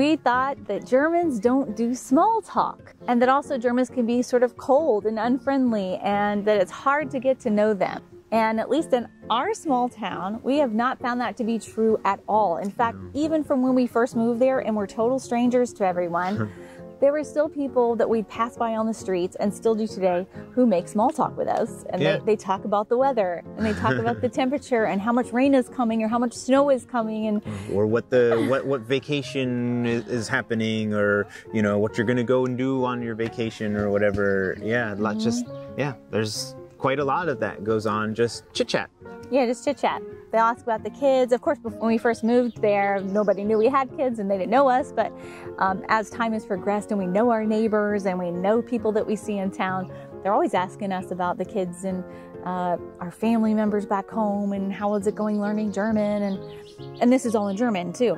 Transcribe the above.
we thought that Germans don't do small talk and that also Germans can be sort of cold and unfriendly and that it's hard to get to know them. And at least in our small town, we have not found that to be true at all. In fact, even from when we first moved there and we're total strangers to everyone, there were still people that we'd pass by on the streets and still do today who make small talk with us. And Yeah. they, they talk about the weather and they talk about the temperature and how much rain is coming or how much snow is coming. And or what the what what vacation is, is happening or you know what you're gonna go and do on your vacation or whatever yeah lot mm-hmm. just yeah there's quite a lot of that goes on just chit chat yeah, just chit chat. They'll ask about the kids. Of course, when we first moved there, nobody knew we had kids and they didn't know us. But um, as time has progressed and we know our neighbors and we know people that we see in town, they're always asking us about the kids and uh, our family members back home and how is it going learning German and and this is all in German too.